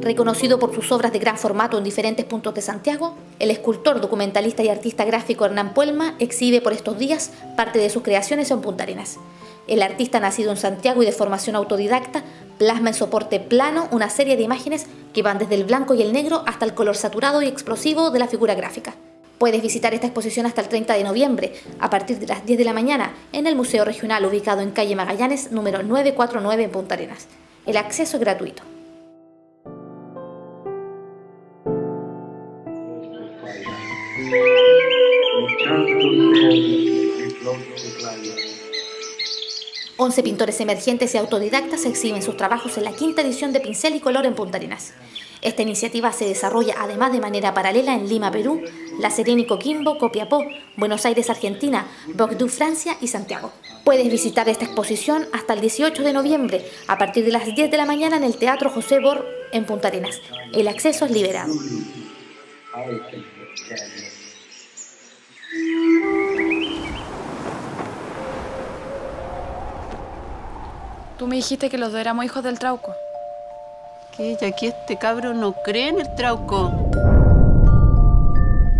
Reconocido por sus obras de gran formato en diferentes puntos de Santiago, el escultor, documentalista y artista gráfico Hernán Puelma exhibe por estos días parte de sus creaciones en Punta Arenas. El artista nacido en Santiago y de formación autodidacta plasma en soporte plano una serie de imágenes que van desde el blanco y el negro hasta el color saturado y explosivo de la figura gráfica. Puedes visitar esta exposición hasta el 30 de noviembre, a partir de las 10 de la mañana, en el Museo Regional ubicado en calle Magallanes, número 949 en Punta Arenas. El acceso es gratuito. Once pintores emergentes y autodidactas exhiben sus trabajos en la quinta edición de Pincel y Color en Punta Arenas. Esta iniciativa se desarrolla además de manera paralela en Lima, Perú, La Serena y Coquimbo, Copiapó, Buenos Aires, Argentina, Bordeaux, Francia y Santiago. Puedes visitar esta exposición hasta el 18 de noviembre, a partir de las 10 de la mañana en el Teatro José Bor en Punta Arenas. El acceso es liberado. Tú me dijiste que los dos éramos hijos del Trauco. ¿Qué? Ya que este cabro no cree en el Trauco.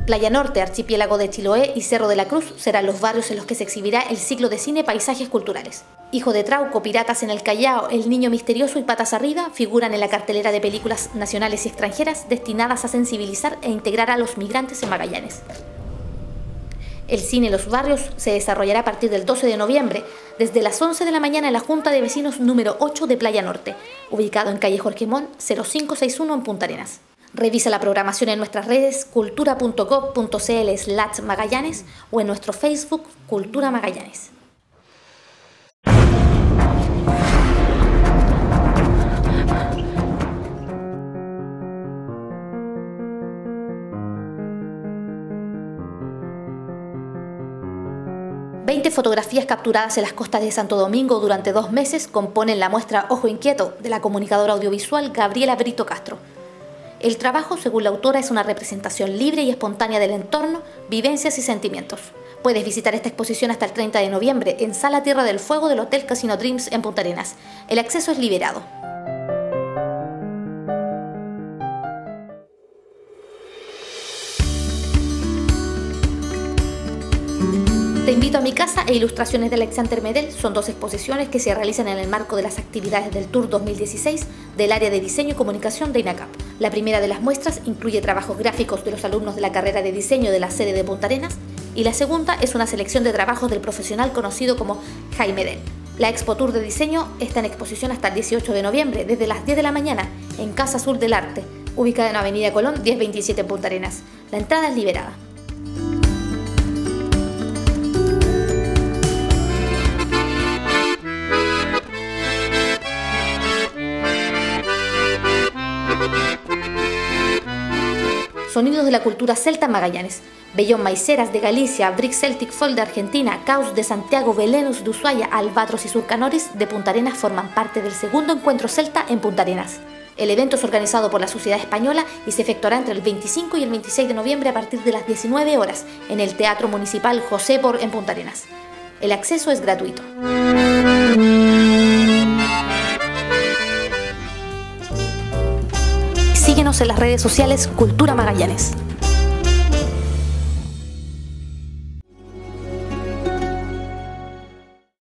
Playa Norte, Archipiélago de Chiloé y Cerro de la Cruz serán los barrios en los que se exhibirá el ciclo de cine Paisajes Culturales. Hijo de Trauco, Piratas en el Callao, El Niño Misterioso y Patas Arriba figuran en la cartelera de películas nacionales y extranjeras destinadas a sensibilizar e integrar a los migrantes en Magallanes. El cine Los Barrios se desarrollará a partir del 12 de noviembre, desde las 11 de la mañana en la Junta de Vecinos número 8 de Playa Norte, ubicado en calle Jorquemón 0561 en Punta Arenas. Revisa la programación en nuestras redes cultura.gov.cl slash magallanes o en nuestro Facebook Cultura Magallanes. 20 fotografías capturadas en las costas de Santo Domingo durante dos meses componen la muestra Ojo Inquieto de la comunicadora audiovisual Gabriela Brito Castro. El trabajo, según la autora, es una representación libre y espontánea del entorno, vivencias y sentimientos. Puedes visitar esta exposición hasta el 30 de noviembre en Sala Tierra del Fuego del Hotel Casino Dreams en Punta Arenas. El acceso es liberado. Te invito a mi casa e Ilustraciones de Alexander Medel son dos exposiciones que se realizan en el marco de las actividades del Tour 2016 del área de diseño y comunicación de INACAP. La primera de las muestras incluye trabajos gráficos de los alumnos de la carrera de diseño de la sede de Punta Arenas y la segunda es una selección de trabajos del profesional conocido como Jaime Del. La Expo Tour de Diseño está en exposición hasta el 18 de noviembre, desde las 10 de la mañana, en Casa Azul del Arte, ubicada en Avenida Colón 1027 en Punta Arenas. La entrada es liberada. Sonidos de la cultura celta Magallanes. Bellón Maiceras de Galicia, Brick Celtic Folk de Argentina, Caos de Santiago, Belenus de Ushuaia, Albatros y Surcanoris de Punta Arenas forman parte del segundo encuentro celta en Punta Arenas. El evento es organizado por la Sociedad Española y se efectuará entre el 25 y el 26 de noviembre a partir de las 19 horas en el Teatro Municipal José Por en Punta Arenas. El acceso es gratuito. En las redes sociales Cultura Magallanes.